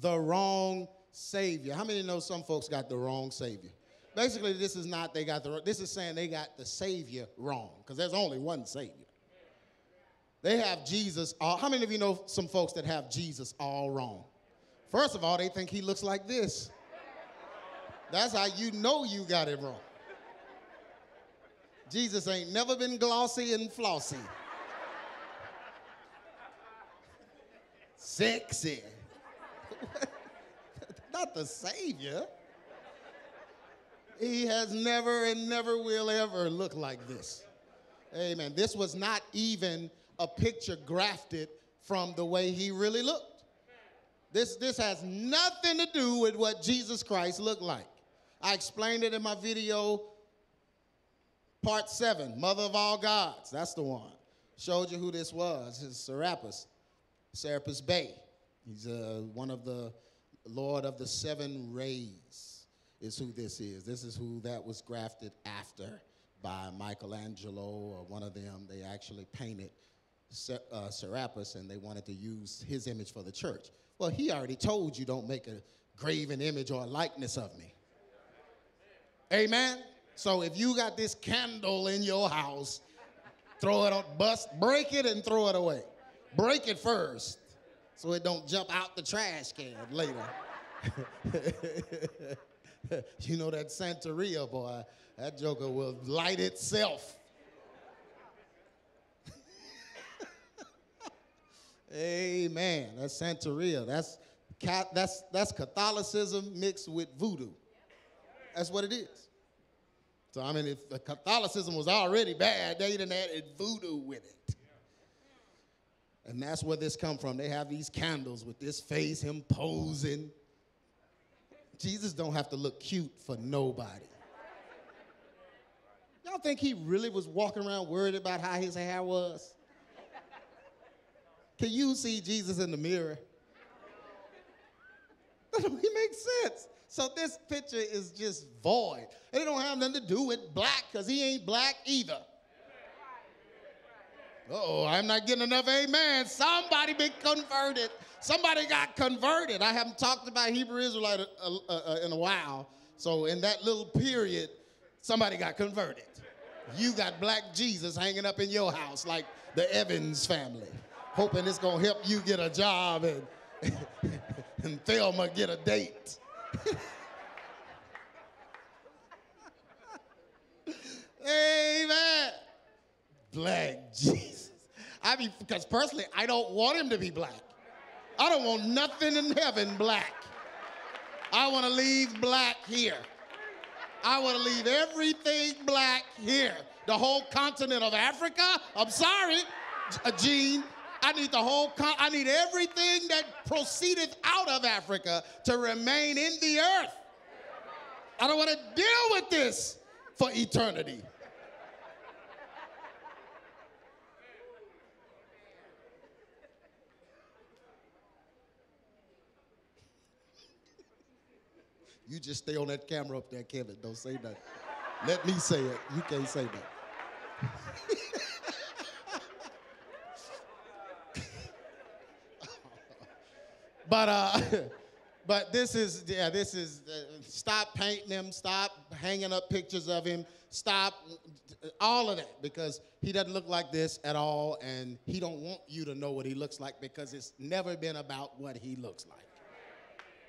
the wrong savior. How many know some folks got the wrong savior? Basically, this is not they got the this is saying they got the savior wrong because there's only one savior. They have Jesus. All, how many of you know some folks that have Jesus all wrong? First of all, they think he looks like this. That's how you know you got it wrong. Jesus ain't never been glossy and flossy. Sexy. Not the Savior. He has never and never will ever look like this. Amen. This was not even a picture grafted from the way he really looked. This, this has nothing to do with what Jesus Christ looked like. I explained it in my video, part seven, Mother of All Gods. That's the one. Showed you who this was. his Serapis, Serapis Bey. He's uh, one of the Lord of the Seven Rays, is who this is. This is who that was grafted after by Michelangelo or one of them. They actually painted uh, Serapis and they wanted to use his image for the church. Well, he already told you don't make a graven image or a likeness of me. Amen? So if you got this candle in your house, throw it on, bust, break it and throw it away. Break it first so it don't jump out the trash can later. you know that Santeria boy, that joker will light itself. Amen. That's Santeria. That's that's that's Catholicism mixed with voodoo. That's what it is. So I mean, if the Catholicism was already bad, they didn't add voodoo with it. And that's where this come from. They have these candles with this face, him posing. Jesus don't have to look cute for nobody. Y'all think he really was walking around worried about how his hair was? Can you see Jesus in the mirror? That don't make sense. So this picture is just void. It don't have nothing to do with black because he ain't black either. Oh, I'm not getting enough amen. Somebody been converted. Somebody got converted. I haven't talked about Hebrew Israelite uh, uh, uh, in a while. So in that little period, somebody got converted. You got black Jesus hanging up in your house like the Evans family, hoping it's gonna help you get a job and, and Thelma get a date. Amen. Black Jesus. I mean, because personally, I don't want him to be black. I don't want nothing in heaven black. I want to leave black here. I want to leave everything black here. The whole continent of Africa. I'm sorry, uh, Gene. I need the whole, con- I need everything that proceedeth out of Africa to remain in the earth. I don't want to deal with this for eternity. You just stay on that camera up there, Kevin. Don't say nothing. Let me say it. You can't say that. but uh, but this is yeah, this is uh, stop painting him, stop hanging up pictures of him, stop all of that because he doesn't look like this at all, and he don't want you to know what he looks like because it's never been about what he looks like.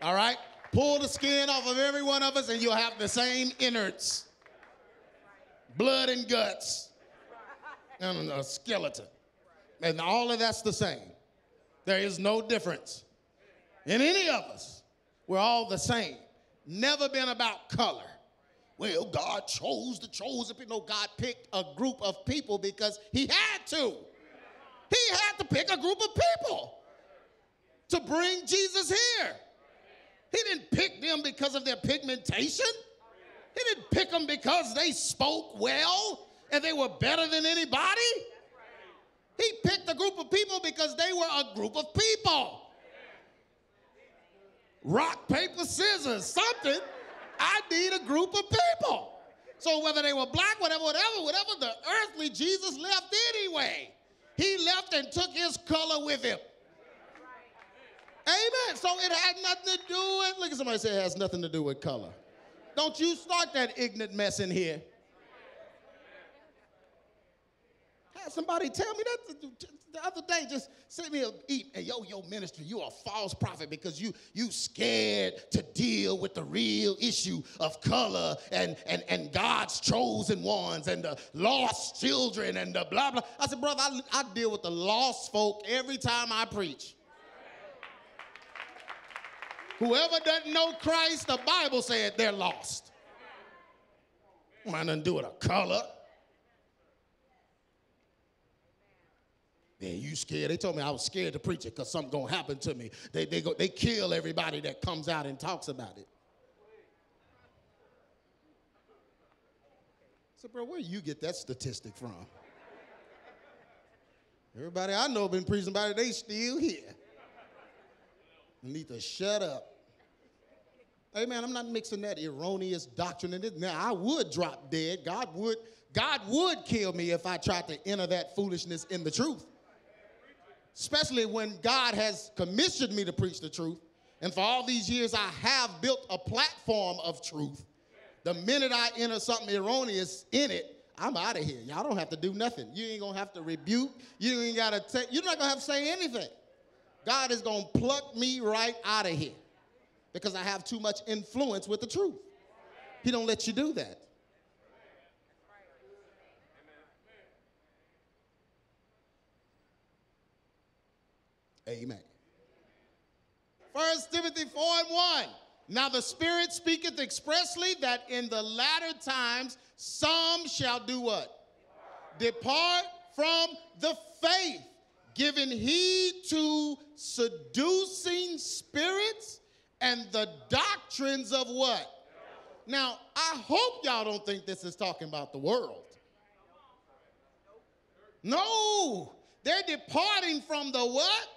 All right. Pull the skin off of every one of us, and you'll have the same innards blood and guts, and a skeleton. And all of that's the same. There is no difference in any of us. We're all the same. Never been about color. Well, God chose the chosen people. No, God picked a group of people because He had to. He had to pick a group of people to bring Jesus here. He didn't pick them because of their pigmentation. He didn't pick them because they spoke well and they were better than anybody. He picked a group of people because they were a group of people. Rock, paper, scissors, something. I need a group of people. So whether they were black, whatever, whatever, whatever, the earthly Jesus left anyway. He left and took his color with him. Amen. So it had nothing to do with, look at somebody say it has nothing to do with color. Don't you start that ignorant mess in here. Had somebody tell me that the, the other day, just sent me a eat. Hey, yo, yo, minister, you are a false prophet because you you scared to deal with the real issue of color and, and, and God's chosen ones and the lost children and the blah, blah. I said, brother, I, I deal with the lost folk every time I preach. Whoever doesn't know Christ, the Bible said they're lost. Might nothing to do with a color. Man, you scared. They told me I was scared to preach it because something gonna happen to me. They, they, go, they kill everybody that comes out and talks about it. So, bro, where you get that statistic from? Everybody I know been preaching about it, they still here. Need to shut up. Man, I'm not mixing that erroneous doctrine in it. Now I would drop dead. God would, God would kill me if I tried to enter that foolishness in the truth especially when God has commissioned me to preach the truth. And for all these years, I have built a platform of truth. The minute I enter something erroneous in it, I'm out of here. Y'all don't have to do nothing. You ain't gonna have to rebuke. You ain't gotta take, you're not gonna have to say anything. God is gonna pluck me right out of here because I have too much influence with the truth. He don't let you do that. Amen. First Timothy 4 and 1. Now the Spirit speaketh expressly that in the latter times some shall do what? Depart, Depart from the faith, giving heed to seducing spirits and the doctrines of what? Now, I hope y'all don't think this is talking about the world. No, they're departing from the what?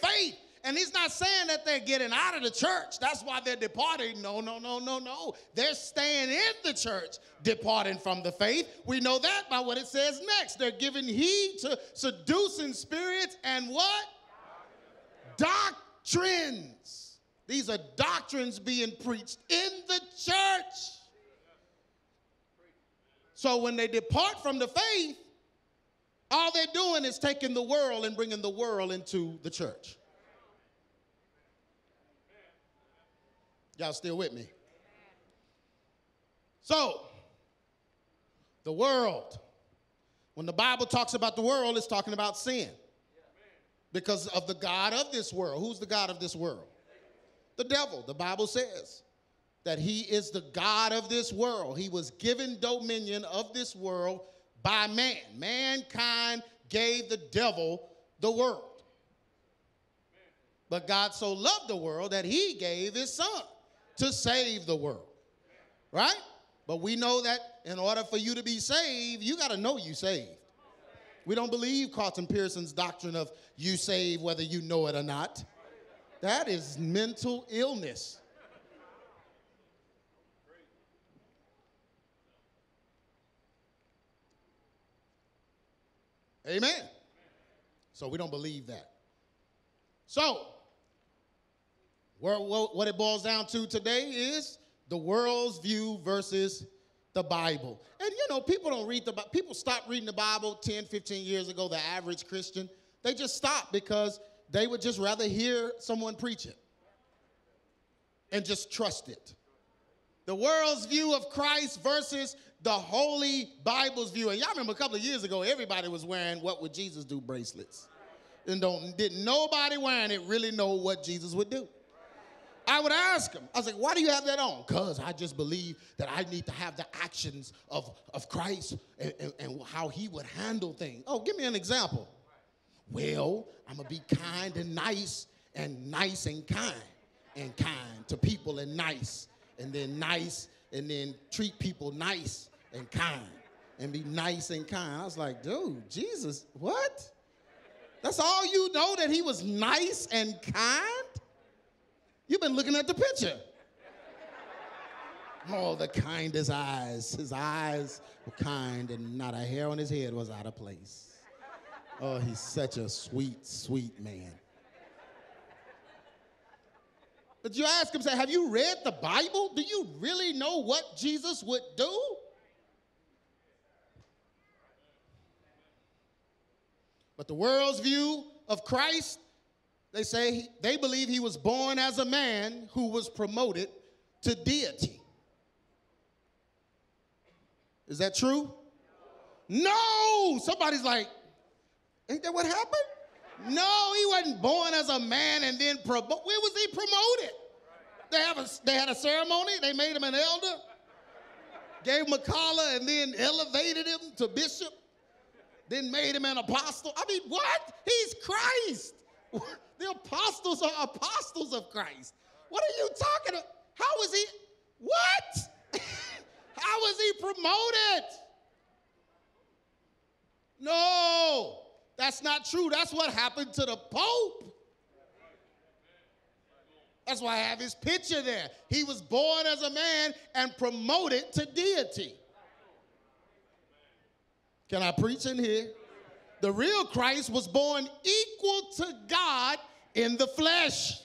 faith. And he's not saying that they're getting out of the church. That's why they're departing. No, no, no, no, no. They're staying in the church, departing from the faith. We know that by what it says next. They're giving heed to seducing spirits and what? Doctrines. These are doctrines being preached in the church. So when they depart from the faith, all they're doing is taking the world and bringing the world into the church. Y'all still with me? So, the world. When the Bible talks about the world, it's talking about sin. Because of the God of this world. Who's the God of this world? The devil. The Bible says that he is the God of this world. He was given dominion of this world by man. Mankind gave the devil the world. But God so loved the world that he gave his son to save the world. Right? But we know that in order for you to be saved, you got to know you saved. We don't believe Carlton Pearson's doctrine of you save whether you know it or not. That is mental illness. Amen. So we don't believe that. So, what it boils down to today is the world's view versus the Bible. And you know, people don't read the Bible. People stopped reading the Bible 10, 15 years ago, the average Christian. They just stopped because they would just rather hear someone preach it and just trust it. The world's view of Christ versus the Holy Bible's view. And y'all remember a couple of years ago, everybody was wearing what would Jesus do bracelets. And don't didn't nobody wearing it really know what Jesus would do. I would ask him, I was like, why do you have that on? Because I just believe that I need to have the actions of, of Christ and, and, and how he would handle things. Oh, give me an example. Well, I'm gonna be kind and nice and nice and kind and kind to people and nice and then nice and then treat people nice and kind and be nice and kind. I was like, dude, Jesus, what? That's all you know that he was nice and kind? You've been looking at the picture. Oh, the kindest eyes. His eyes were kind, and not a hair on his head was out of place. Oh, he's such a sweet, sweet man. But you ask him, say, have you read the Bible? Do you really know what Jesus would do? But the world's view of Christ, they say they believe he was born as a man who was promoted to deity. Is that true? No! Somebody's like, ain't that what happened? No, he wasn't born as a man and then promoted. Where was he promoted? They, have a, they had a ceremony, they made him an elder, gave him a collar, and then elevated him to bishop then made him an apostle. I mean, what? He's Christ. The apostles are apostles of Christ. What are you talking about? How is he? What? How is he promoted? No, that's not true. That's what happened to the Pope. That's why I have his picture there. He was born as a man and promoted to deity. Can I preach in here? The real Christ was born equal to God in the flesh.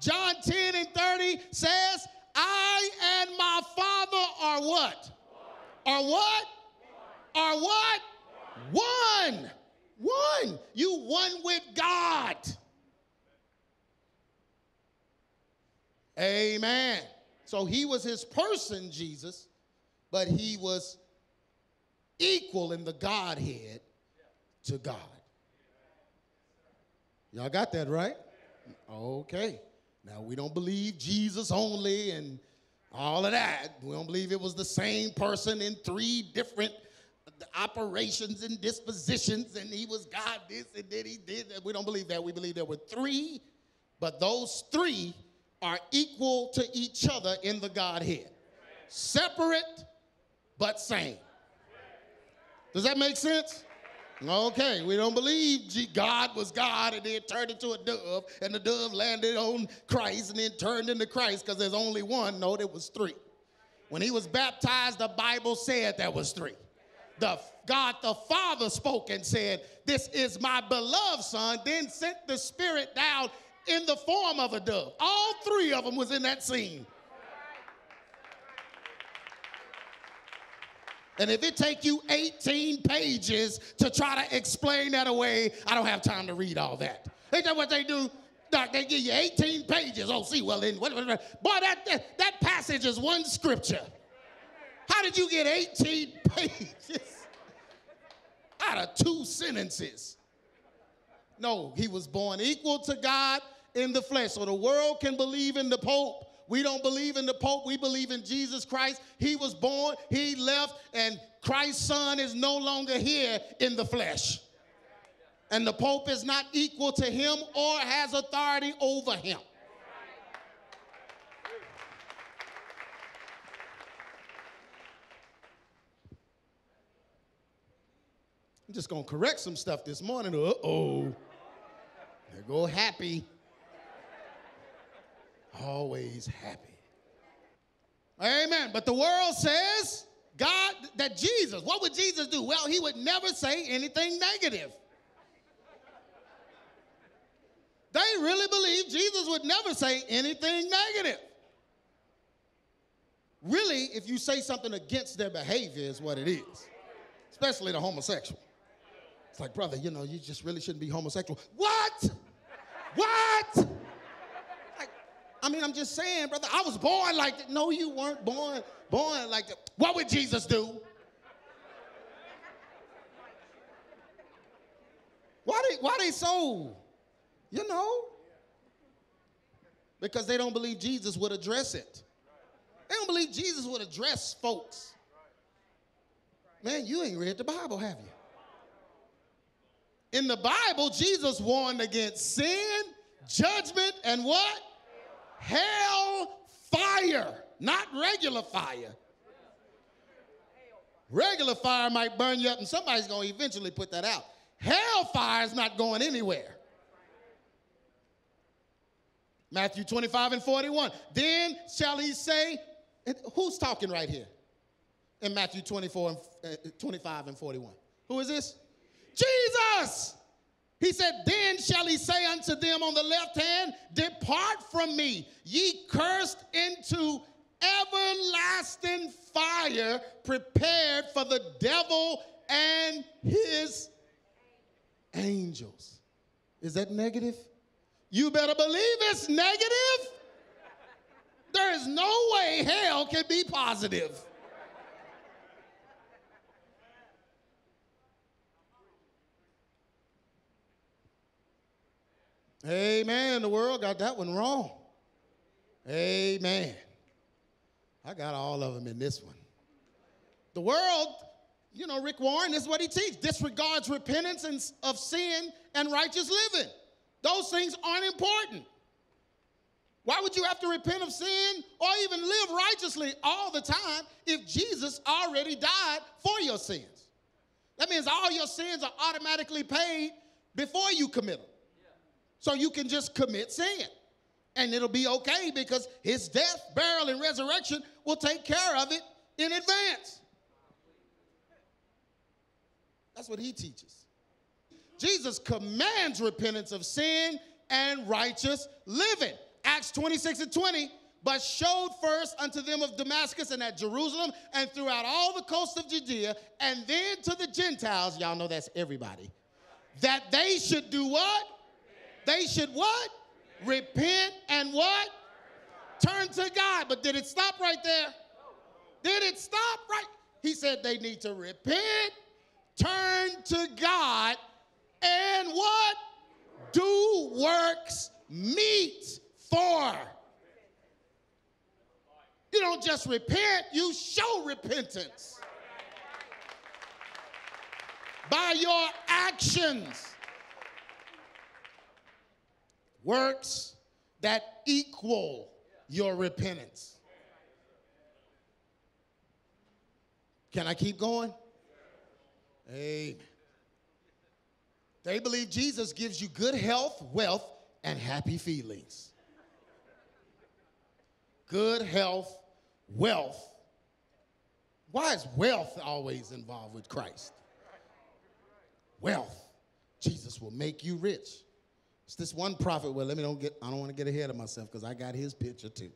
John 10 and 30 says, I and my Father are what? Are what? Are what? One. One. You one with God. Amen. So he was his person, Jesus, but he was equal in the Godhead to God. Y'all got that right? Okay. Now, we don't believe Jesus only and all of that. We don't believe it was the same person in three different operations and dispositions, and he was God this and then he did that. We don't believe that. We believe there were three, but those three are equal to each other in the Godhead. Separate, but same. Does that make sense? Okay, we don't believe God was God and then turned into a dove, and the dove landed on Christ and then turned into Christ because there's only one. No, there was three. When he was baptized, the Bible said there was three. The God the Father spoke and said, This is my beloved Son, then sent the Spirit down in the form of a dove. All three of them was in that scene. And if it take you 18 pages to try to explain that away, I don't have time to read all that. Ain't that what they do? Doc, they give you 18 pages. Oh, see, well, then, what, what, what. boy, that, that, that passage is one scripture. How did you get 18 pages out of two sentences? No, he was born equal to God in the flesh. So the world can believe in the Pope we don't believe in the Pope. We believe in Jesus Christ. He was born, he left, and Christ's Son is no longer here in the flesh. And the Pope is not equal to him or has authority over him. I'm just going to correct some stuff this morning. Uh oh. There go happy always happy. Amen. But the world says, God, that Jesus, what would Jesus do? Well, he would never say anything negative. They really believe Jesus would never say anything negative. Really, if you say something against their behavior, is what it is, especially the homosexual. It's like, brother, you know, you just really shouldn't be homosexual. What? What? I mean, I'm just saying, brother, I was born like that. No, you weren't born born like that. What would Jesus do? Why they, why they so, you know? Because they don't believe Jesus would address it. They don't believe Jesus would address folks. Man, you ain't read the Bible, have you? In the Bible, Jesus warned against sin, judgment, and what? Hell fire, not regular fire. Regular fire might burn you up, and somebody's going to eventually put that out. Hellfire is not going anywhere. Matthew 25 and 41. Then shall he say, who's talking right here? In Matthew 24 and uh, 25 and 41. Who is this? Jesus! He said, Then shall he say unto them on the left hand, Depart from me, ye cursed into everlasting fire prepared for the devil and his angels. Is that negative? You better believe it's negative. There is no way hell can be positive. Amen. The world got that one wrong. Amen. I got all of them in this one. The world, you know, Rick Warren, is what he teaches disregards repentance and, of sin and righteous living. Those things aren't important. Why would you have to repent of sin or even live righteously all the time if Jesus already died for your sins? That means all your sins are automatically paid before you commit them. So you can just commit sin and it'll be okay because his death, burial, and resurrection will take care of it in advance. That's what he teaches. Jesus commands repentance of sin and righteous living. Acts 26 and 20, but showed first unto them of Damascus and at Jerusalem and throughout all the coast of Judea, and then to the Gentiles, y'all know that's everybody, that they should do what? They should what? Repent and what? Turn to God. But did it stop right there? Did it stop right? He said they need to repent, turn to God, and what? Do works meet for. You don't just repent, you show repentance by your actions. Works that equal your repentance. Can I keep going? Amen. They believe Jesus gives you good health, wealth, and happy feelings. Good health, wealth. Why is wealth always involved with Christ? Wealth. Jesus will make you rich. It's this one prophet. Well, let me don't get, I don't want to get ahead of myself because I got his picture too.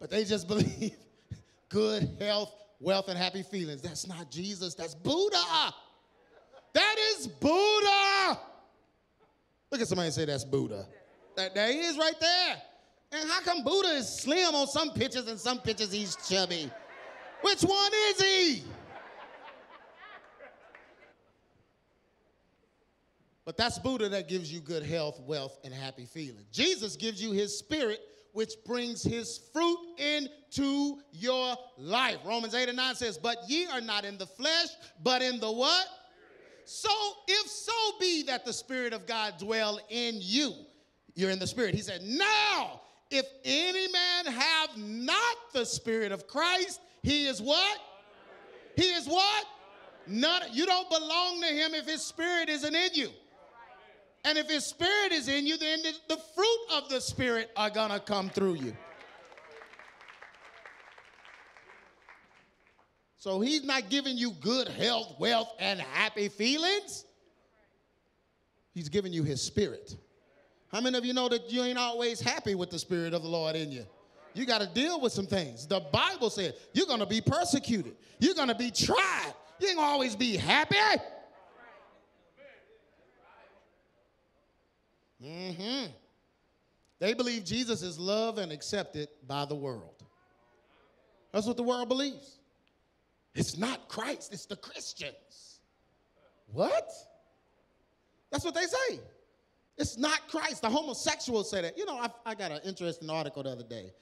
But they just believe good health, wealth, and happy feelings. That's not Jesus, that's Buddha. That is Buddha. Look at somebody say that's Buddha. That, there he is right there. And how come Buddha is slim on some pictures and some pictures he's chubby? Which one is he? But that's Buddha that gives you good health, wealth, and happy feelings. Jesus gives you his spirit, which brings his fruit into your life. Romans 8 and 9 says, But ye are not in the flesh, but in the what? So, if so be that the Spirit of God dwell in you, you're in the Spirit. He said, Now, if any man have not the Spirit of Christ, he is what? He is what? None. You don't belong to him if his Spirit isn't in you. And if his Spirit is in you, then the fruit of the Spirit are going to come through you. So he's not giving you good health, wealth, and happy feelings. He's giving you his spirit. How many of you know that you ain't always happy with the spirit of the Lord in you? You got to deal with some things. The Bible said you're going to be persecuted. You're going to be tried. You ain't always be happy. Mm-hmm. They believe Jesus is loved and accepted by the world. That's what the world believes. It's not Christ, it's the Christians. What? That's what they say. It's not Christ. The homosexuals say that. You know, I, I got an interesting article the other day.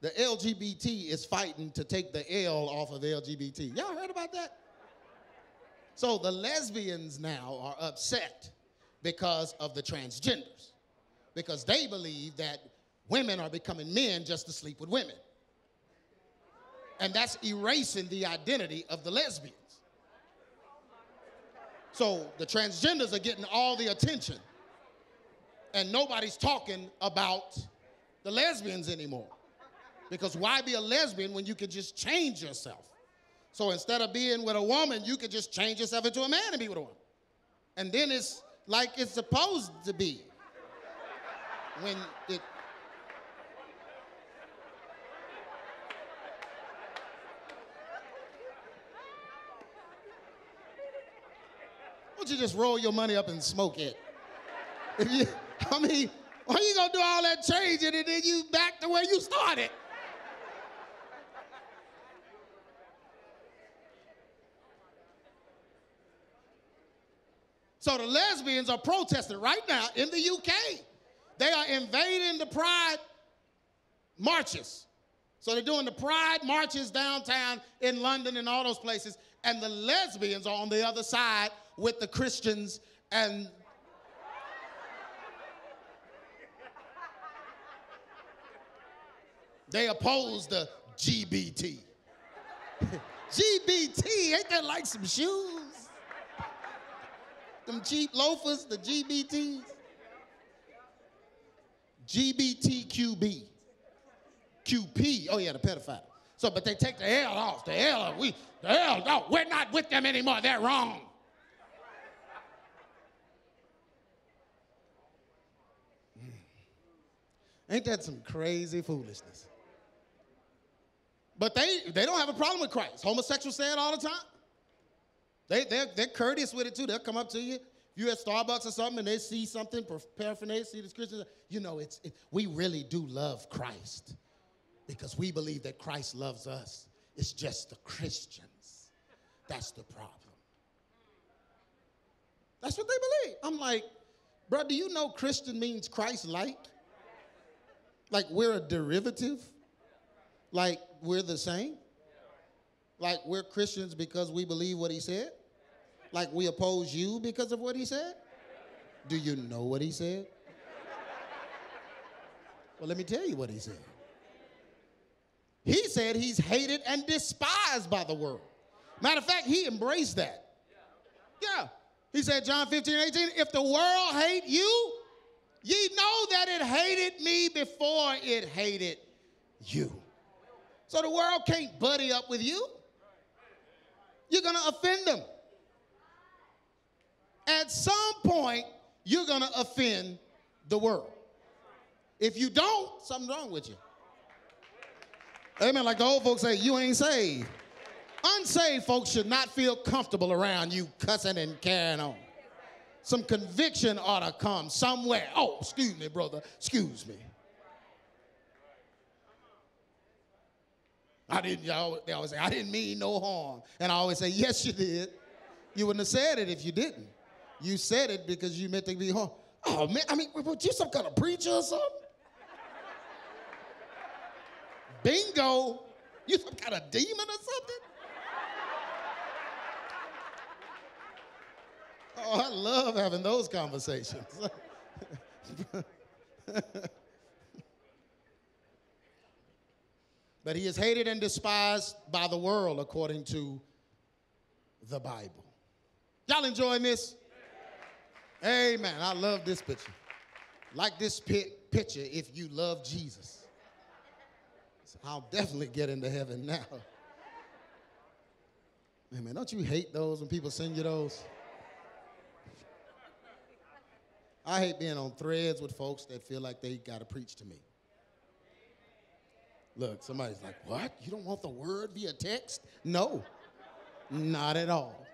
The LGBT is fighting to take the L off of LGBT. Y'all heard about that? So the lesbians now are upset because of the transgenders, because they believe that women are becoming men just to sleep with women and that's erasing the identity of the lesbians. So the transgenders are getting all the attention, and nobody's talking about the lesbians anymore. Because why be a lesbian when you could just change yourself? So instead of being with a woman, you could just change yourself into a man and be with a woman. And then it's like it's supposed to be. When it Why don't you just roll your money up and smoke it? If you, I mean, why you gonna do all that changing and then you back to where you started? So the lesbians are protesting right now in the UK. They are invading the pride marches. So they're doing the pride marches downtown in London and all those places. And the lesbians are on the other side with the Christians and they oppose the GBT. GBT, ain't that like some shoes? Them cheap loafers, the GBTs. GBTQB. QP, oh yeah, the pedophile. So, but they take the L off. The L, we, the L, no, we're not with them anymore. They're wrong. Hmm. Ain't that some crazy foolishness? But they, they don't have a problem with Christ. Homosexuals say it all the time. They, they're, they're courteous with it too. They'll come up to you. If you're at Starbucks or something and they see something, paraphernalia, see this Christian, you know, it's, it, we really do love Christ because we believe that Christ loves us. It's just the Christians. That's the problem. That's what they believe. I'm like, bro, do you know Christian means Christ like? Like we're a derivative? Like we're the same? Like we're Christians because we believe what he said? Like we oppose you because of what he said? Do you know what he said? Well, let me tell you what he said. He said he's hated and despised by the world. Matter of fact, he embraced that. Yeah. He said, John 15, 18, if the world hate you, ye know that it hated me before it hated you. So the world can't buddy up with you. You're going to offend them. At some point, you're going to offend the world. If you don't, something's wrong with you. Amen. Like the old folks say, you ain't saved. Unsaved folks should not feel comfortable around you cussing and carrying on. Some conviction ought to come somewhere. Oh, excuse me, brother. Excuse me. I didn't, they always say, I didn't mean no harm. And I always say, yes, you did. You wouldn't have said it if you didn't. You said it because you meant to be harm. Oh, man, I mean, what, you some kind of preacher or something? Bingo. You some kind of demon or something? Oh, I love having those conversations. but he is hated and despised by the world according to the Bible. Y'all enjoying this? Amen. I love this picture. Like this picture if you love Jesus. So I'll definitely get into heaven now. Man, don't you hate those when people send you those? I hate being on threads with folks that feel like they got to preach to me. Look, somebody's like, What? You don't want the word via text? No, not at all.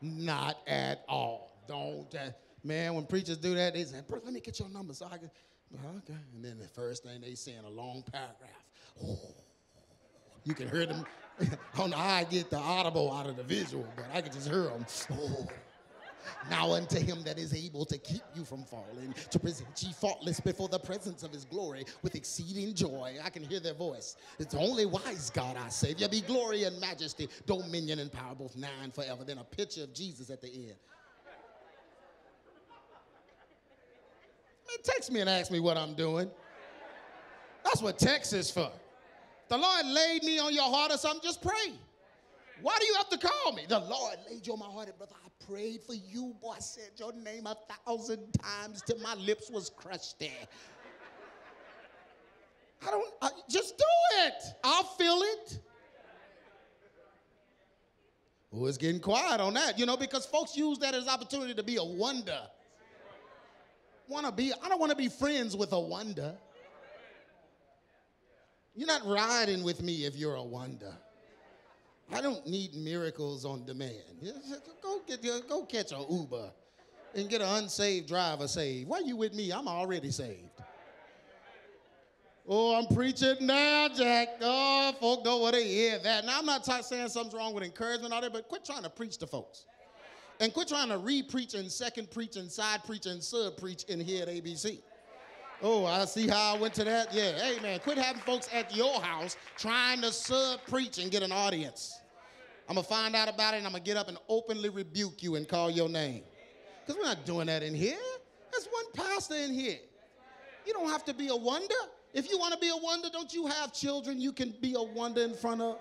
Not at all. Don't. Man, when preachers do that, they say, Bro, let me get your number so I can. Okay. And then the first thing they say in a long paragraph. You can hear them. I don't know how I get the audible out of the visual, but I can just hear them. Now unto him that is able to keep you from falling, to present ye faultless before the presence of his glory with exceeding joy. I can hear their voice. It's only wise God our Savior. Be glory and majesty, dominion and power, both now and forever. Then a picture of Jesus at the end. Text me and ask me what I'm doing. That's what text is for. The Lord laid me on your heart or something, just pray. Why do you have to call me? The Lord laid you on my heart, and brother. I prayed for you, boy. I said your name a thousand times till my lips was crusty. I don't, I, just do it. I'll feel it. Oh, it's getting quiet on that, you know, because folks use that as opportunity to be a wonder. Want to be? I don't want to be friends with a wonder. You're not riding with me if you're a wonder. I don't need miracles on demand. Go get go catch an Uber and get an unsaved driver saved. Why you with me? I'm already saved. Oh, I'm preaching now, Jack. Oh, folk don't want to hear that. Now, I'm not t- saying something's wrong with encouragement out there, but quit trying to preach to folks. And quit trying to re-preach and second preach and side preach and sub preach in here at ABC. Oh, I see how I went to that. Yeah, hey man, quit having folks at your house trying to sub preach and get an audience. I'm gonna find out about it and I'm gonna get up and openly rebuke you and call your name. Because we're not doing that in here. There's one pastor in here. You don't have to be a wonder. If you want to be a wonder, don't you have children you can be a wonder in front of?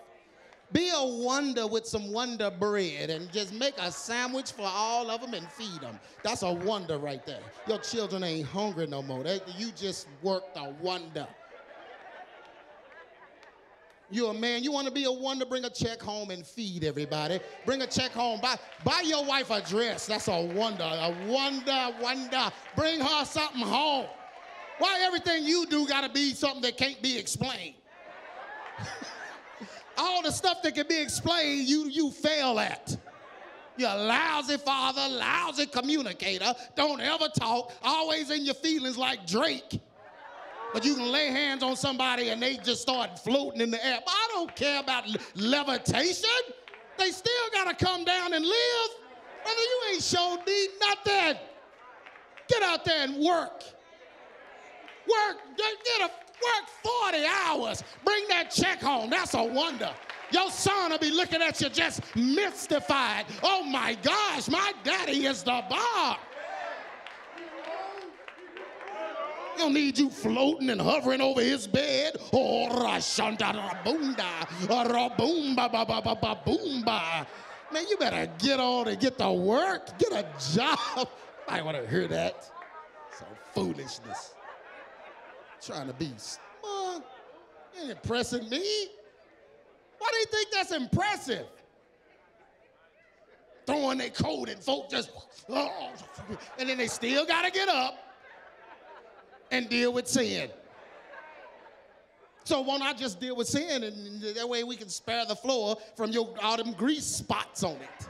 Be a wonder with some wonder bread and just make a sandwich for all of them and feed them. That's a wonder right there. Your children ain't hungry no more. They, you just worked a wonder. You're a man, you want to be a wonder, bring a check home and feed everybody. Bring a check home. Buy, buy your wife a dress. That's a wonder. A wonder, wonder. Bring her something home. Why everything you do got to be something that can't be explained? All the stuff that can be explained, you, you fail at. You're a lousy father, lousy communicator, don't ever talk, always in your feelings like Drake. But you can lay hands on somebody and they just start floating in the air. But I don't care about levitation. They still got to come down and live. Brother, you ain't showed me nothing. Get out there and work. Work, get a work 40 hours. Bring that check home. That's a wonder. Your son will be looking at you just mystified. Oh my gosh, my daddy is the bar. He'll need you floating and hovering over his bed. Oh, rashanda rabunda, rabumba ba ba ba ba. Man, you better get on and get to work, get a job. I want to hear that. Some foolishness trying to be smart. Ain't impressing me. Why do you think that's impressive? Throwing their coat and folk just, oh, and then they still got to get up and deal with sin. So won't I just deal with sin and that way we can spare the floor from your all them grease spots on it.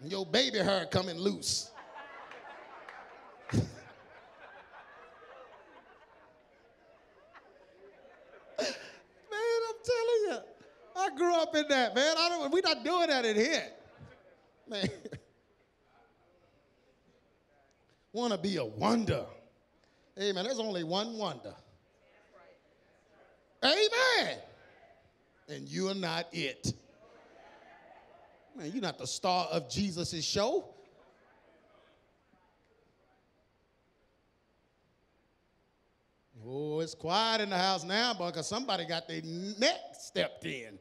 And your baby hair coming loose. I grew up in that, man. I don't, we're not doing that in here. Man. Want to be a wonder. Amen. There's only one wonder. Amen. And you're not it. Man, you're not the star of Jesus' show. Oh, it's quiet in the house now because somebody got their neck stepped in.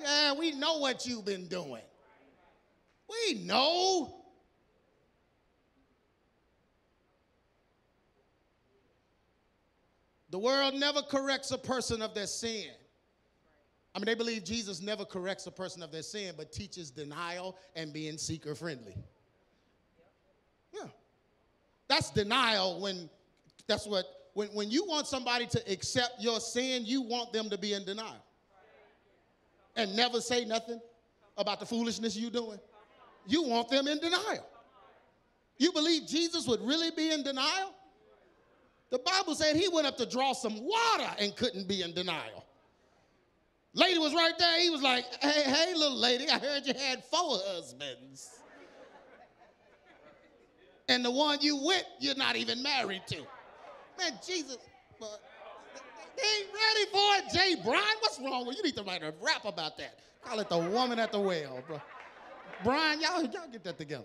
Yeah, we know what you've been doing. We know. The world never corrects a person of their sin. I mean, they believe Jesus never corrects a person of their sin, but teaches denial and being seeker friendly. Yeah. That's denial when that's what when, when you want somebody to accept your sin, you want them to be in denial and never say nothing about the foolishness you're doing. You want them in denial. You believe Jesus would really be in denial? The Bible said he went up to draw some water and couldn't be in denial. Lady was right there. He was like, hey, hey, little lady, I heard you had four husbands. And the one you with, you're not even married to. Man, Jesus, but they ain't ready for it. Jay Brian, what's wrong with you? Need to write a rap about that. Call it the woman at the well, bro. Brian, y'all, y'all get that together.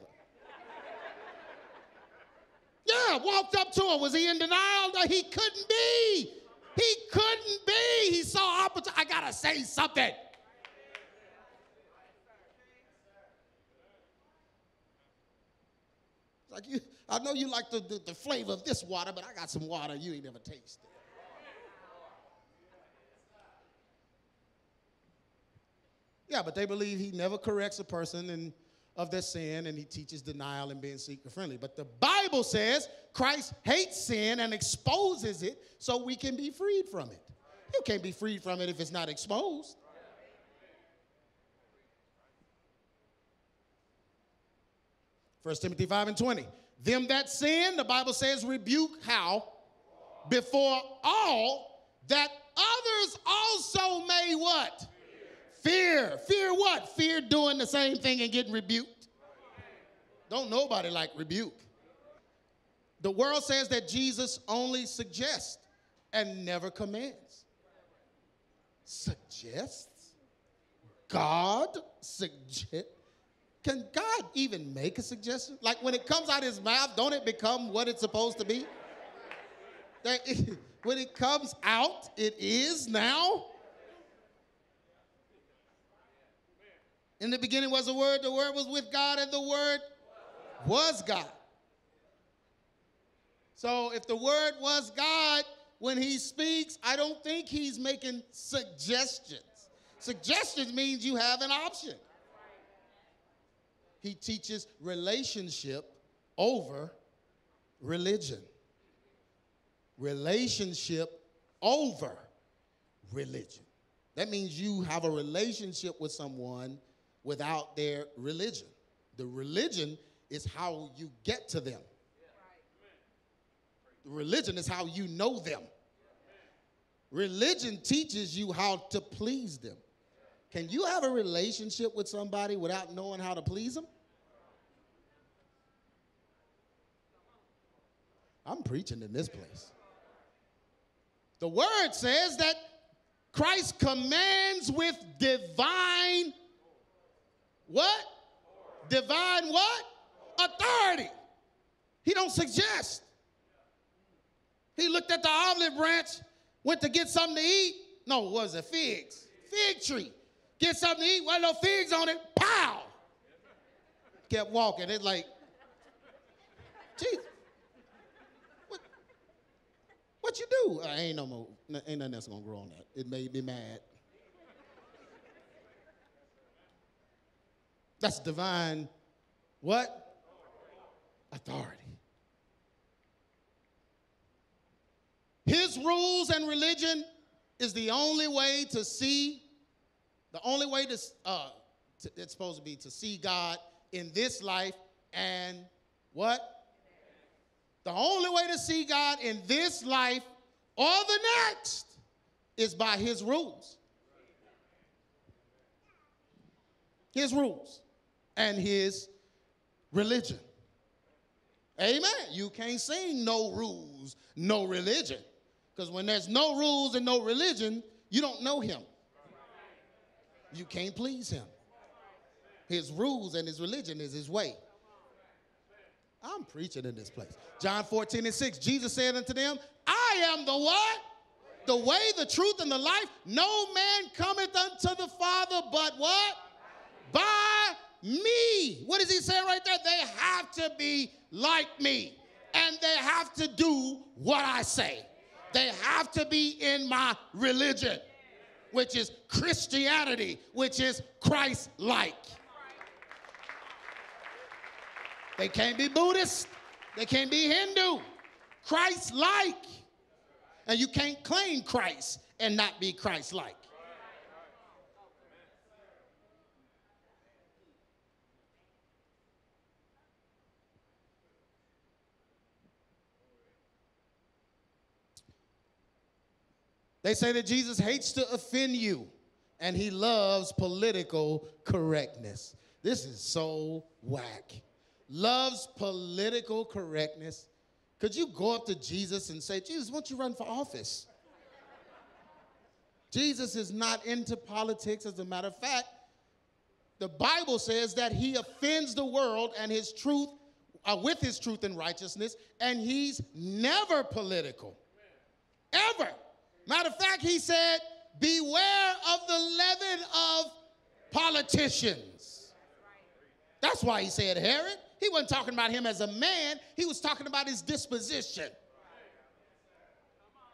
Yeah, walked up to him. Was he in denial? No, he couldn't be. He couldn't be. He saw opportunity. I gotta say something. Like you, I know you like the, the, the flavor of this water, but I got some water you ain't never tasted. Yeah, but they believe he never corrects a person and of their sin and he teaches denial and being seeker friendly. But the Bible says Christ hates sin and exposes it so we can be freed from it. You can't be freed from it if it's not exposed. First Timothy 5 and 20. Them that sin, the Bible says, rebuke how? Before all, that others also may what? Fear. Fear what? Fear doing the same thing and getting rebuked. Don't nobody like rebuke. The world says that Jesus only suggests and never commands. Suggests? God suggests? Can God even make a suggestion? Like when it comes out his mouth, don't it become what it's supposed to be? When it comes out, it is now. In the beginning was the Word, the Word was with God, and the Word was God. So if the Word was God, when He speaks, I don't think He's making suggestions. Suggestions means you have an option he teaches relationship over religion. Relationship over religion. That means you have a relationship with someone without their religion. The religion is how you get to them. The religion is how you know them. Religion teaches you how to please them. Can you have a relationship with somebody without knowing how to please them? I'm preaching in this place. The word says that Christ commands with divine what? Divine what? Authority. He don't suggest. He looked at the olive branch, went to get something to eat. No, was it figs? Fig tree. Get something to eat, well, no figs on it. Pow! Kept walking. It's like, Jesus. What what you do? Uh, ain't no more. Ain't nothing else gonna grow on that. It made me mad. That's divine. What? Authority. His rules and religion is the only way to see, the only way to, uh, to, it's supposed to be to see God in this life and what? The only way to see God in this life or the next is by his rules. His rules and his religion. Amen. You can't sing no rules, no religion. Because when there's no rules and no religion, you don't know him. You can't please him. His rules and his religion is his way. I'm preaching in this place. John 14 and 6, Jesus said unto them, I am the what? The way, the truth, and the life. No man cometh unto the Father but what? By me. What is he saying right there? They have to be like me. And they have to do what I say. They have to be in my religion, which is Christianity, which is Christ like. They can't be Buddhist. They can't be Hindu. Christ like. And you can't claim Christ and not be Christ like. They say that Jesus hates to offend you and he loves political correctness. This is so whack loves political correctness. Could you go up to Jesus and say, Jesus, won't you run for office? Jesus is not into politics. As a matter of fact, the Bible says that he offends the world and his truth, uh, with his truth and righteousness, and he's never political. Ever. Matter of fact, he said, Beware of the leaven of politicians. That's why he said Herod. He wasn't talking about him as a man, he was talking about his disposition.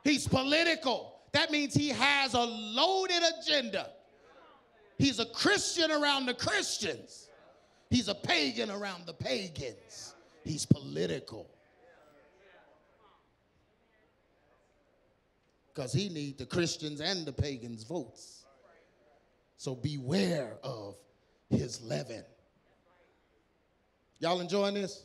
He's political. That means he has a loaded agenda. He's a Christian around the Christians. He's a pagan around the pagans. He's political. Because he need the Christians and the pagans' votes. So beware of his leaven. Y'all enjoying this?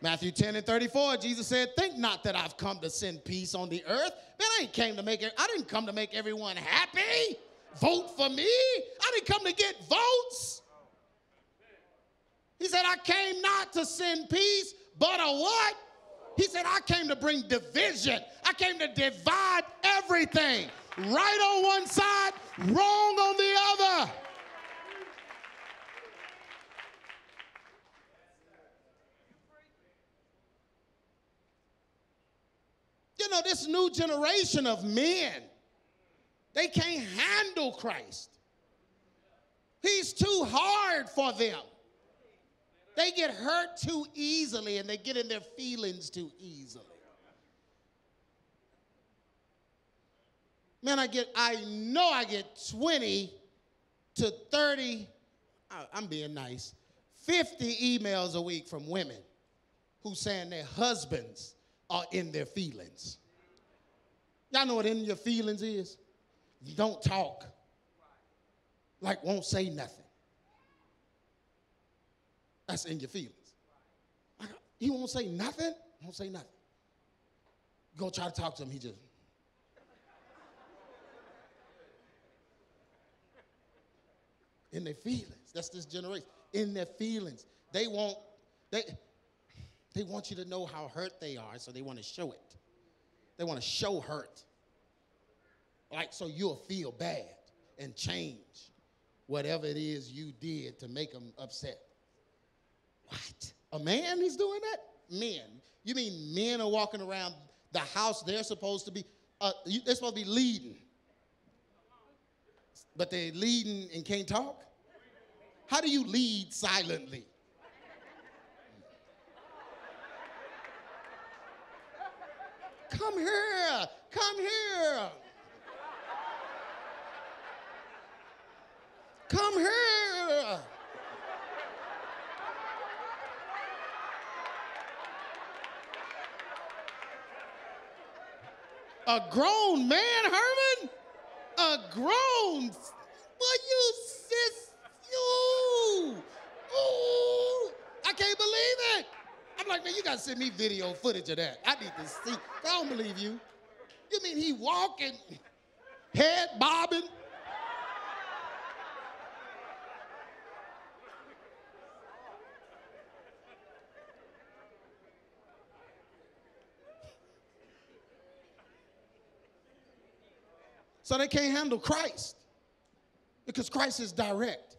Matthew 10 and 34, Jesus said, Think not that I've come to send peace on the earth. Man, I ain't came to make it, I didn't come to make everyone happy. Vote for me. I didn't come to get votes. He said, I came not to send peace, but a what? He said, I came to bring division. I came to divide everything. Right on one side, wrong on the other. You know, this new generation of men, they can't handle Christ. He's too hard for them. They get hurt too easily and they get in their feelings too easily. Man, I get, I know I get 20 to 30, I'm being nice, 50 emails a week from women who saying their husbands are in their feelings. Y'all know what in your feelings is? Don't talk. Like won't say nothing. That's in your feelings. He won't say nothing. Won't say nothing. Go try to talk to him. He just. In their feelings. That's this generation. In their feelings. They want. They. They want you to know how hurt they are, so they want to show it. They want to show hurt. Like, so you'll feel bad and change whatever it is you did to make them upset. What? A man is doing that? Men. You mean men are walking around the house they're supposed to be, uh, they're supposed to be leading. But they're leading and can't talk? How do you lead silently? Come here, come here. Come here. A grown man, Herman? A grown. You sis, you. Ooh, I can't believe it. I'm like, man, you gotta send me video footage of that. I need to see. I don't believe you. You mean he walking, head bobbing? So they can't handle Christ because Christ is direct.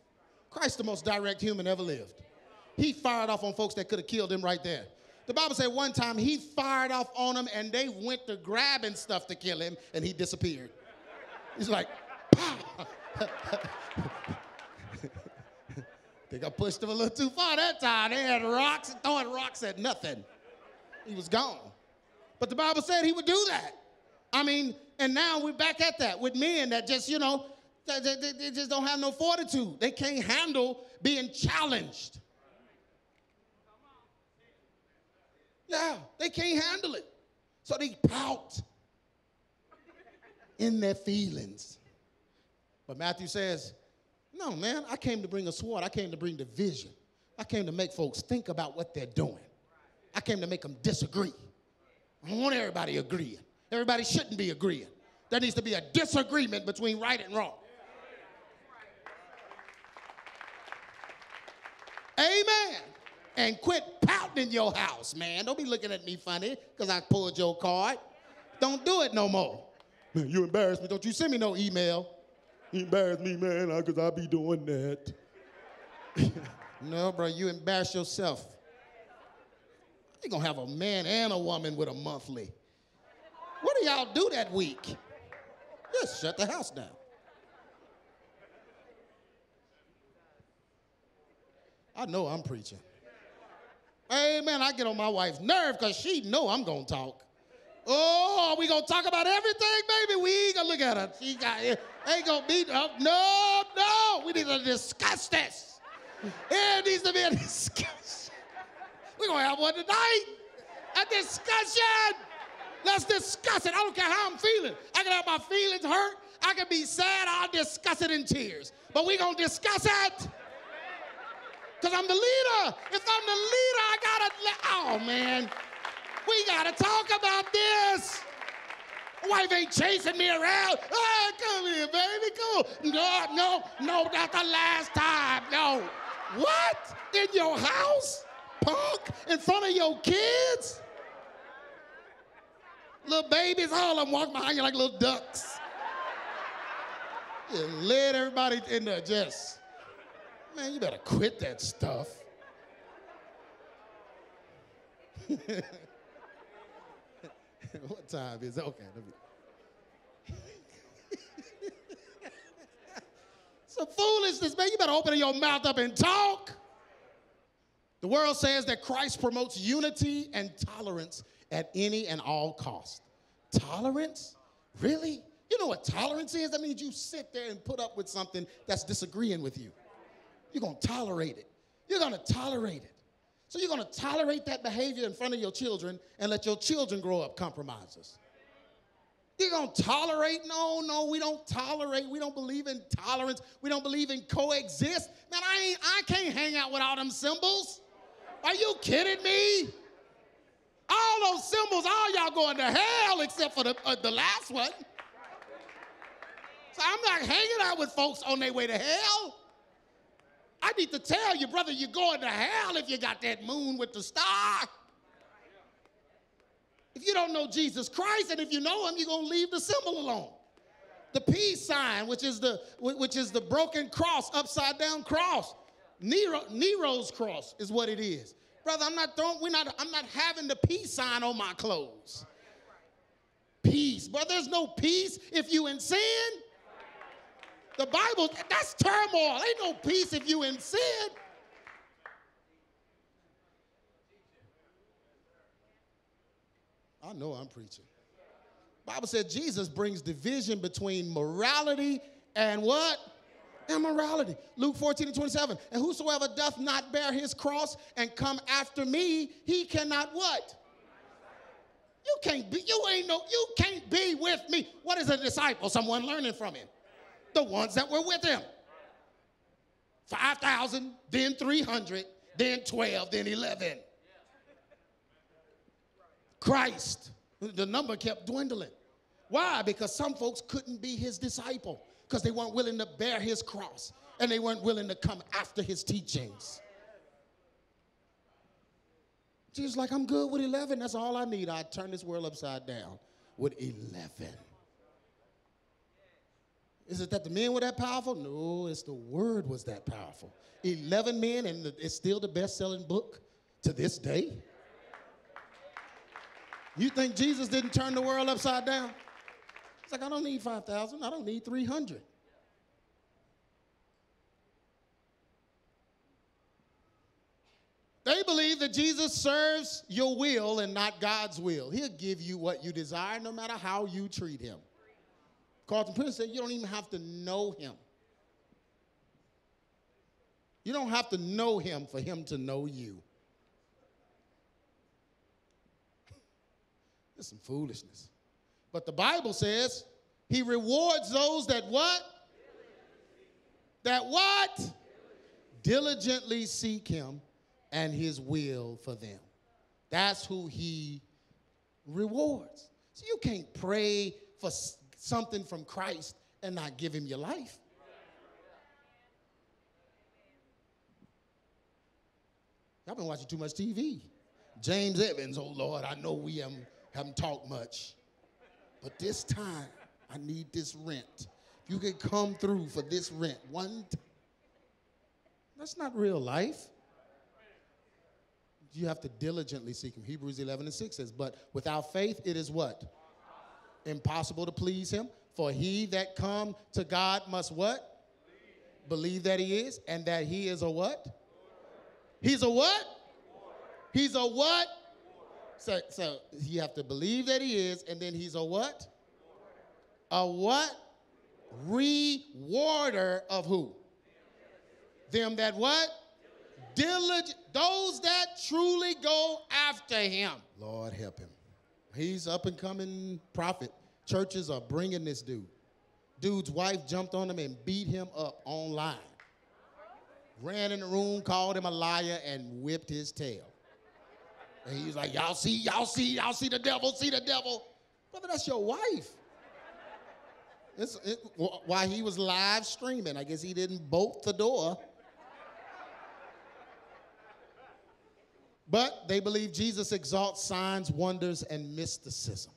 Christ, the most direct human ever lived. He fired off on folks that could have killed him right there. The Bible said one time he fired off on them and they went to grabbing stuff to kill him and he disappeared. He's like, pow. think I pushed him a little too far that time. They had rocks and throwing rocks at nothing. He was gone. But the Bible said he would do that. I mean, and now we're back at that with men that just, you know, they, they, they just don't have no fortitude. They can't handle being challenged. Yeah, they can't handle it. So they pout in their feelings. But Matthew says, No, man, I came to bring a sword. I came to bring division. I came to make folks think about what they're doing. I came to make them disagree. I don't want everybody agreeing. Everybody shouldn't be agreeing. There needs to be a disagreement between right and wrong. Amen. And quit pouting in your house, man. Don't be looking at me funny because I pulled your card. Don't do it no more. Man, you embarrass me. Don't you send me no email. You embarrass me, man, uh, because I be doing that. no, bro, you embarrass yourself. You're gonna have a man and a woman with a monthly. What do y'all do that week? Shut the house down. I know I'm preaching. Amen. I get on my wife's nerve because she know I'm gonna talk. Oh, are we gonna talk about everything, baby? We gonna look at her. She got. Ain't gonna be uh, up. No, no. we need to discuss this. It needs to be a discussion. We're to have one tonight. A discussion. Let's discuss it. I don't care how I'm feeling. I can have my feelings hurt. I can be sad. I'll discuss it in tears. But we're going to discuss it. Because I'm the leader. If I'm the leader, I got to, oh man, we got to talk about this. Wife ain't chasing me around. Oh, come here, baby. Come. No, no, no, not the last time. No. What? In your house? Punk? In front of your kids? Little babies, all of them walking behind you like little ducks. You let everybody in there just, man, you better quit that stuff. what time is it? Okay. Me... Some foolishness, man. You better open your mouth up and talk. The world says that Christ promotes unity and tolerance at any and all cost. Tolerance? Really? You know what tolerance is? That means you sit there and put up with something that's disagreeing with you. You're going to tolerate it. You're going to tolerate it. So you're going to tolerate that behavior in front of your children and let your children grow up compromisers. You're going to tolerate? No, no, we don't tolerate. We don't believe in tolerance. We don't believe in coexist. Man, I, ain't, I can't hang out with all them symbols. Are you kidding me? All those symbols, all y'all going to hell except for the, uh, the last one. So I'm not hanging out with folks on their way to hell. I need to tell you, brother, you're going to hell if you got that moon with the star. If you don't know Jesus Christ, and if you know him, you're going to leave the symbol alone. The peace sign, which is the, which is the broken cross, upside down cross. Nero, Nero's cross is what it is. Brother, I'm not throwing, we're not, I'm not having the peace sign on my clothes. Peace. But there's no peace if you in sin. The Bible, that's turmoil. Ain't no peace if you in sin. I know I'm preaching. Bible said Jesus brings division between morality and what? Immorality. Luke 14 and 27. And whosoever doth not bear his cross and come after me, he cannot what? You can't be, you ain't no, you can't be with me. What is a disciple? Someone learning from him the ones that were with him. 5,000, then 300, then 12, then 11. Christ, the number kept dwindling. Why? Because some folks couldn't be his disciple because they weren't willing to bear his cross and they weren't willing to come after his teachings. Jesus like, I'm good with 11. That's all I need. I turn this world upside down with 11. Is it that the men were that powerful? No, it's the word was that powerful. 11 men, and it's still the best selling book to this day. You think Jesus didn't turn the world upside down? Like, I don't need 5,000, I don't need 300. They believe that Jesus serves your will and not God's will. He'll give you what you desire no matter how you treat him. Carlton Pearson said you don't even have to know him. You don't have to know him for him to know you. There's some foolishness. But the Bible says he rewards those that what? That what? Diligently seek him and his will for them. That's who he rewards. So you can't pray for something from Christ and not give him your life. Y'all been watching too much TV. James Evans, oh Lord, I know we haven't, haven't talked much, but this time I need this rent. If you can come through for this rent one. That's not real life. You have to diligently seek him. Hebrews 11 and 6 says, But without faith, it is what? impossible to please him. For he that come to God must what? Believe. Believe that he is, and that he is a what? He's a what? He's a what? So, so you have to believe that he is, and then he's a what? A what? Rewarder of who? Them that what? Diligent. Those that truly go after him. Lord help him. He's up and coming prophet. Churches are bringing this dude. Dude's wife jumped on him and beat him up online. Ran in the room, called him a liar, and whipped his tail. And he was like, Y'all see, y'all see, y'all see the devil, see the devil. Brother, that's your wife. It's, it, while he was live streaming, I guess he didn't bolt the door. But they believe Jesus exalts signs, wonders, and mysticism.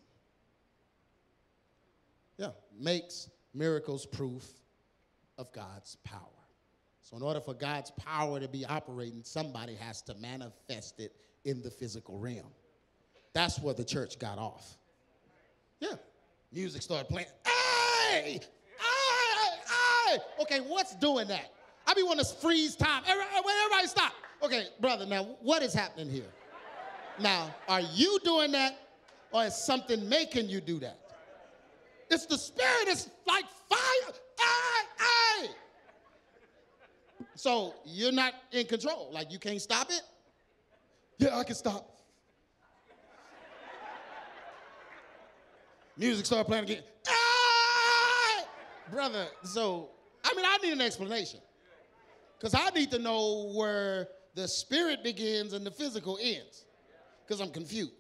Yeah, makes miracles proof of God's power. So, in order for God's power to be operating, somebody has to manifest it in the physical realm. That's where the church got off. Yeah, music started playing. Hey, hey, hey. Okay, what's doing that? I be wanting to freeze time. Everybody stop. Okay, brother, now what is happening here? Now, are you doing that or is something making you do that? It's the spirit, it's like fire. Hey, hey. So you're not in control. Like you can't stop it? Yeah, I can stop. Music started playing again. Hey! Brother, so I mean, I need an explanation. Because I need to know where the spirit begins and the physical ends. Because I'm confused.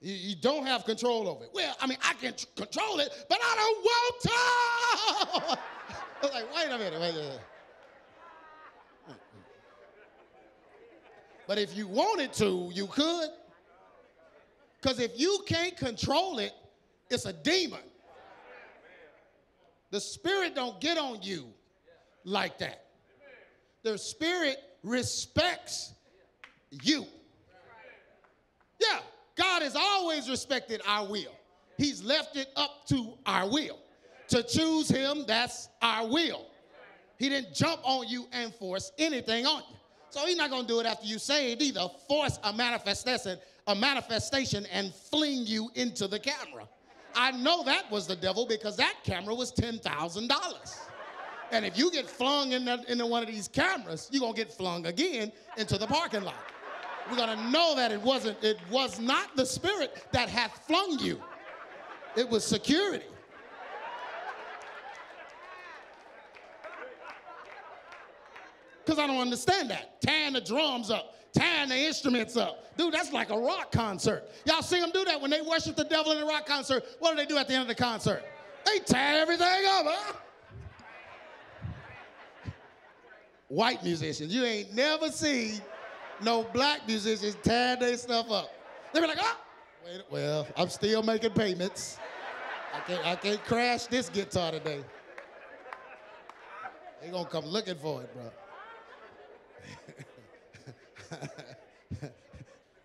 You, you, don't have control over it. Well, I mean, I can control it, but I don't want to. I was like, wait a minute, wait a minute. But if you wanted to, you could. Because if you can't control it, it's a demon. The spirit don't get on you like that. The spirit respects you. Yeah, God has always respected our will. He's left it up to our will. To choose him, that's our will. He didn't jump on you and force anything on you. So he's not going to do it after you saved either. Force a manifestation, a manifestation and fling you into the camera. I know that was the devil because that camera was $10,000. And if you get flung in the, into one of these cameras, you're going to get flung again into the parking lot. We're going to know that it wasn't, it was not the spirit that hath flung you. It was security. Because I don't understand that. Tying the drums up, tying the instruments up. Dude, that's like a rock concert. Y'all see them do that when they worship the devil in a rock concert. What do they do at the end of the concert? They tear everything up, huh? White musicians, you ain't never seen no black musicians tear their stuff up. They be like, oh, wait, well, I'm still making payments. I can't, I can't crash this guitar today. They gonna come looking for it, bro.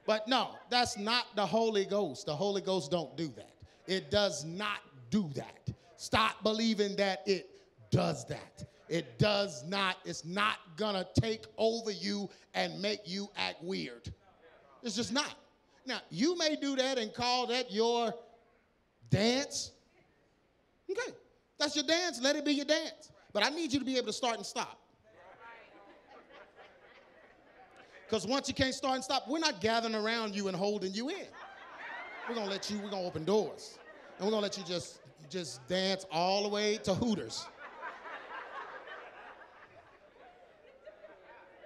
but no, that's not the Holy Ghost. The Holy Ghost don't do that. It does not do that. Stop believing that it does that. It does not. It's not gonna take over you and make you act weird. It's just not. Now, you may do that and call that your dance. Okay, that's your dance. Let it be your dance. But I need you to be able to start and stop. Because once you can't start and stop, we're not gathering around you and holding you in. We're gonna let you, we're gonna open doors. And we're gonna let you just just dance all the way to Hooters.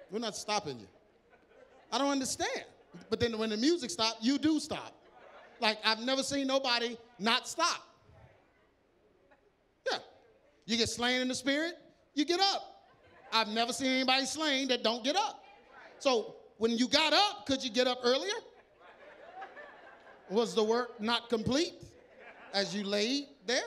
We're not stopping you. I don't understand. But then when the music stops, you do stop. Like I've never seen nobody not stop. Yeah. You get slain in the spirit, you get up. I've never seen anybody slain that don't get up. So when you got up, could you get up earlier? Was the work not complete as you laid there?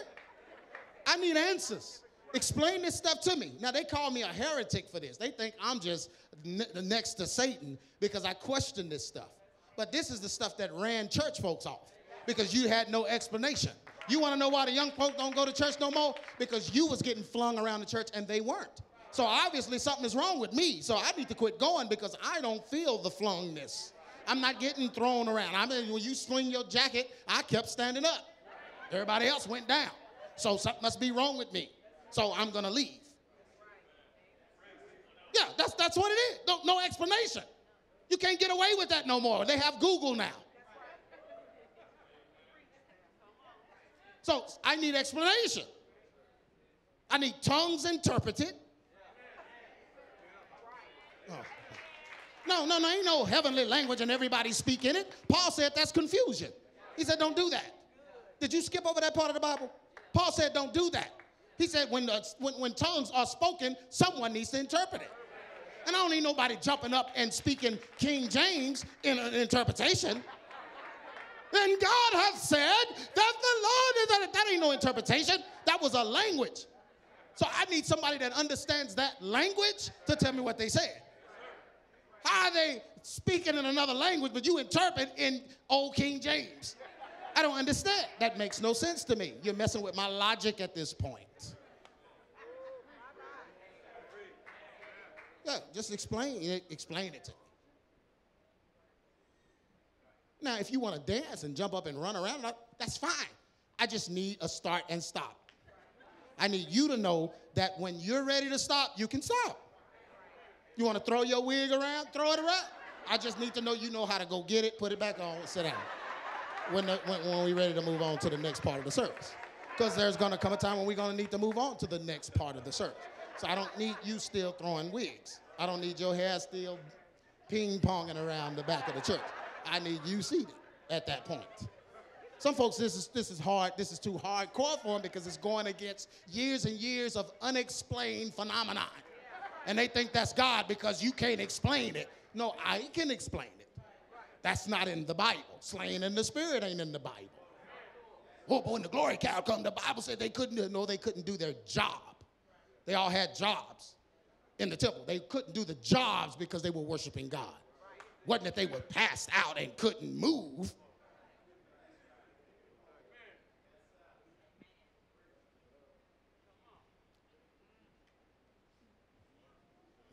I need answers. Explain this stuff to me. Now, they call me a heretic for this. They think I'm just ne- next to Satan because I question this stuff. But this is the stuff that ran church folks off because you had no explanation. You want to know why the young folk don't go to church no more? Because you was getting flung around the church and they weren't. So obviously something is wrong with me. So I need to quit going because I don't feel the flungness. I'm not getting thrown around. I mean, when you swing your jacket, I kept standing up. Everybody else went down. So something must be wrong with me. so I'm going to leave. Yeah, that's, that's what it is. No, no explanation. You can't get away with that no more. They have Google now. So I need explanation. I need tongues interpreted. No, no, no, ain't no heavenly language and everybody speaking it. Paul said that's confusion. He said, don't do that. Did you skip over that part of the Bible? Paul said, don't do that. He said, when, the, when, when tongues are spoken, someone needs to interpret it. And I don't need nobody jumping up and speaking King James in an interpretation. And God has said that the Lord is that, that ain't no interpretation. That was a language. So I need somebody that understands that language to tell me what they said. How are they speaking in another language, but you interpret in old King James? I don't understand. That makes no sense to me. You're messing with my logic at this point. Yeah, just explain it, explain it to me. Now, if you want to dance and jump up and run around, that's fine. I just need a start and stop. I need you to know that when you're ready to stop, you can stop. You want to throw your wig around? Throw it around. I just need to know you know how to go get it, put it back on, sit down. When, the, when, when we're ready to move on to the next part of the service. Because there's going to come a time when we're going to need to move on to the next part of the service. So I don't need you still throwing wigs. I don't need your hair still ping ponging around the back of the church. I need you seated at that point. Some folks, this is, this is hard, this is too hardcore for them because it's going against years and years of unexplained phenomenon. And they think that's God because you can't explain it. No, I can explain it. That's not in the Bible. Slain in the spirit ain't in the Bible. Oh, but when the glory cloud come, the Bible said they couldn't, no, they couldn't do their job. They all had jobs in the temple. They couldn't do the jobs because they were worshiping God. Wasn't that they were passed out and couldn't move.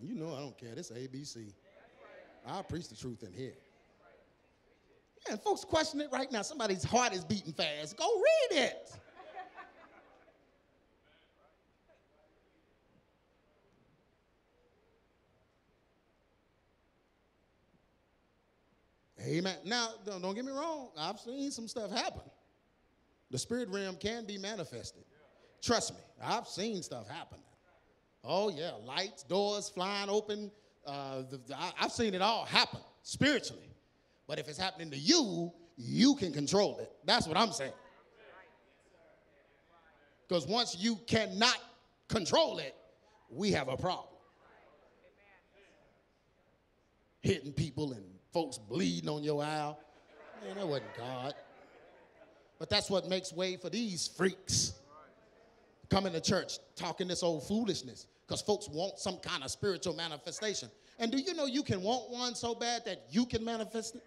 You know I don't care. This ABC. I'll preach the truth in here. Yeah, and folks question it right now. Somebody's heart is beating fast. Go read it. Amen. Now, don't get me wrong. I've seen some stuff happen. The spirit realm can be manifested. Trust me, I've seen stuff happen. Oh, yeah, lights, doors flying open. Uh, the, the, I, I've seen it all happen spiritually. But if it's happening to you, you can control it. That's what I'm saying. Because once you cannot control it, we have a problem. Hitting people and folks bleeding on your aisle. Man, that wasn't God. But that's what makes way for these freaks coming to church talking this old foolishness because folks want some kind of spiritual manifestation. And do you know you can want one so bad that you can manifest it?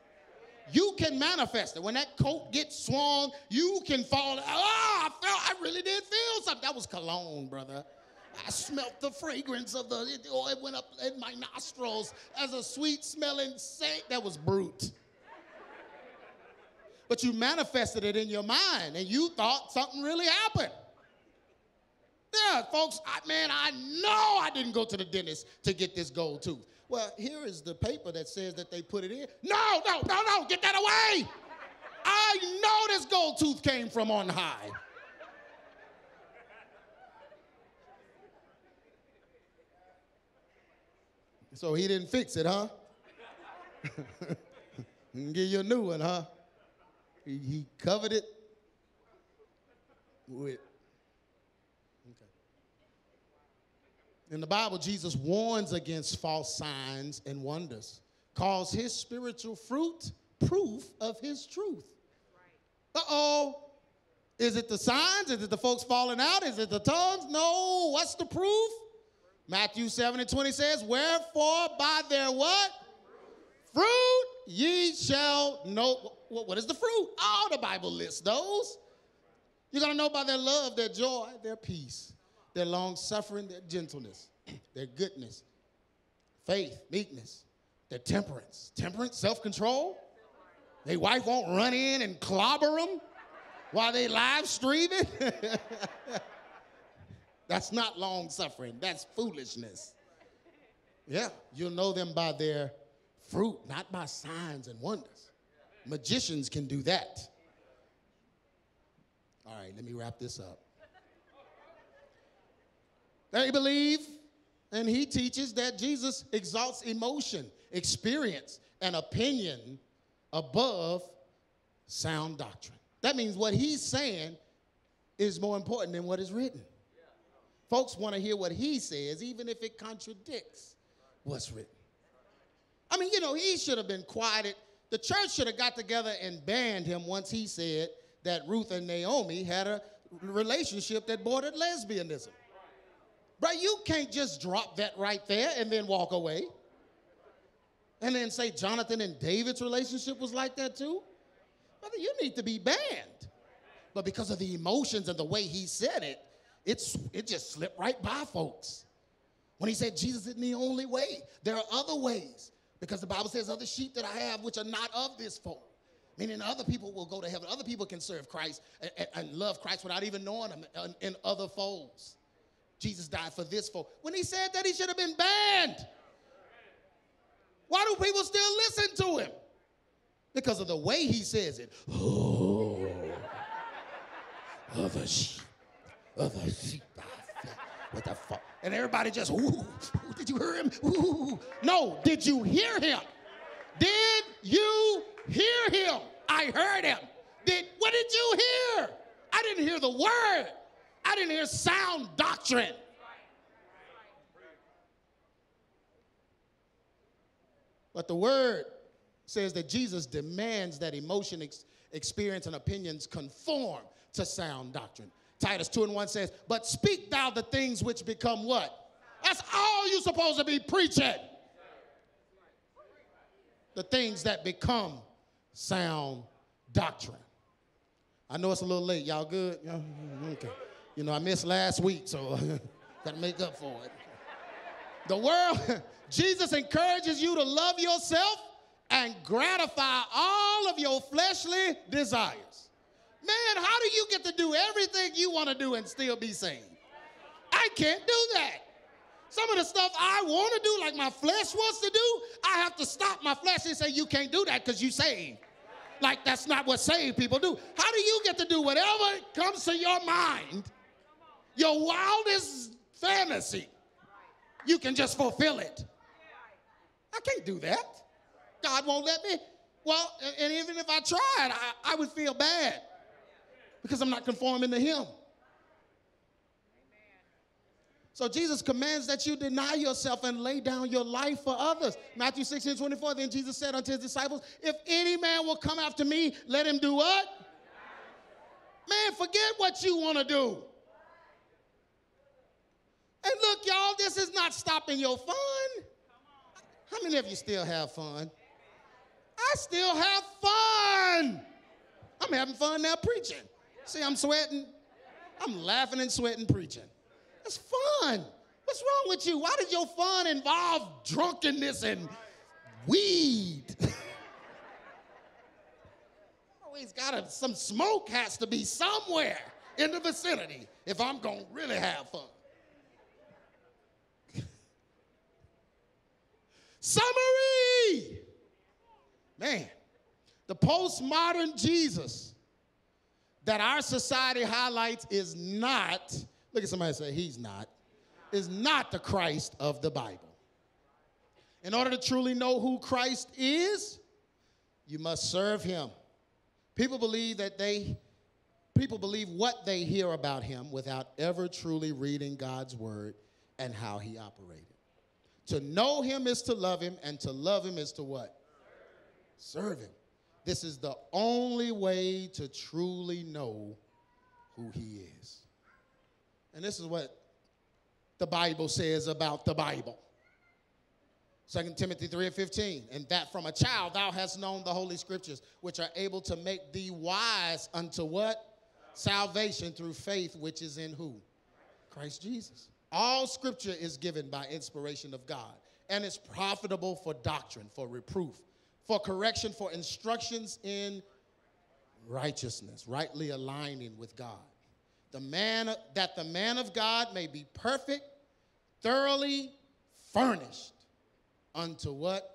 You can manifest it. When that coat gets swung, you can fall. Ah, I felt, I really did feel something. That was cologne, brother. I smelt the fragrance of the, it, oh, it went up in my nostrils as a sweet smelling scent. That was Brut. But you manifested it in your mind and you thought something really happened. Yeah, folks, I, man, I know I didn't go to the dentist to get this gold tooth. Well, here is the paper that says that they put it in. No, no, no, no, get that away. I know this gold tooth came from on high. So he didn't fix it, huh? Give you a new one, huh? He, he covered it with In the Bible, Jesus warns against false signs and wonders, calls his spiritual fruit proof of his truth. Uh oh. Is it the signs? Is it the folks falling out? Is it the tongues? No. What's the proof? Matthew 7 and 20 says, Wherefore by their what? Fruit ye shall know. What is the fruit? All the Bible lists those. You're going to know by their love, their joy, their peace, their long suffering, their gentleness, their goodness, faith, meekness, their temperance. Temperance, self control. Their wife won't run in and clobber them while they live streaming. That's not long suffering, that's foolishness. Yeah, you'll know them by their fruit, not by signs and wonders. Magicians can do that. All right, let me wrap this up. They believe, and he teaches that Jesus exalts emotion, experience, and opinion above sound doctrine. That means what he's saying is more important than what is written. Folks want to hear what he says, even if it contradicts what's written. I mean, you know, he should have been quieted. The church should have got together and banned him once he said that Ruth and Naomi had a relationship that bordered lesbianism. Bro, you can't just drop that right there and then walk away. And then say Jonathan and David's relationship was like that too. Brother, you need to be banned. But because of the emotions and the way he said it, it's, it just slipped right by folks. When he said Jesus isn't the only way, there are other ways. Because the Bible says, other sheep that I have which are not of this fold. Meaning other people will go to heaven. Other people can serve Christ and, and, love Christ without even knowing in, in other folds. Jesus died for this fold. When he said that, he should have been banned. Why do people still listen to him? Because of the way he says it. Oh, other sheep, other sheep. What the fuck? And everybody just, ooh, did you hear him? Ooh. No, did you hear him? Did you hear him? I heard him. Did what did you hear? I didn't hear the word. I didn't hear sound doctrine. But the word says that Jesus demands that emotion, ex- experience, and opinions conform to sound doctrine. Titus 2 and 1 says, But speak thou the things which become what? That's all you're supposed to be preaching. The things that become sound doctrine. I know it's a little late. Y'all good? Okay. You know, I missed last week, so gotta make up for it. The world, Jesus encourages you to love yourself and gratify all of your fleshly desires. Man, how do you get to do everything you want to do and still be saved? I can't do that. Some of the stuff I want to do, like my flesh wants to do, I have to stop my flesh and say, You can't do that because you saved. Like that's not what saved people do. How do you get to do whatever comes to your mind, your wildest fantasy? You can just fulfill it. I can't do that. God won't let me. Well, and even if I tried, I, I would feel bad because I'm not conforming to Him. So Jesus commands that you deny yourself and lay down your life for others. Matthew 16, 24, then Jesus said unto his disciples, If any man will come after me, let him do what? Man, forget what you want to do. And look, y'all, this is not stopping your fun. How many of you still have fun? I still have fun. I'm having fun now preaching. See, I'm sweating. I'm laughing and sweating preaching. It's fun. What's wrong with you? Why did your fun involve drunkenness and weed? Always got some smoke has to be somewhere in the vicinity if I'm going to really have fun. Summary. Man, the postmodern Jesus that our society highlights is not, look at somebody say, he's not, is not the Christ of the Bible. In order to truly know who Christ is, you must serve him. People believe that they, people believe what they hear about him without ever truly reading God's word and how he operated. To know him is to love him, and to love him is to what? Serve him. This is the only way to truly know who he is. And this is what the Bible says about the Bible. 2 Timothy 3 and 15, and that from a child thou hast known the holy scriptures, which are able to make thee wise unto what? Salvation through faith, which is in who? Christ Jesus. All scripture is given by inspiration of God and is profitable for doctrine, for reproof, for correction, for instructions in righteousness, rightly aligning with God, the man that the man of God may be perfect, thoroughly furnished unto what?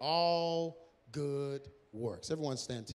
All good works. Everyone stand.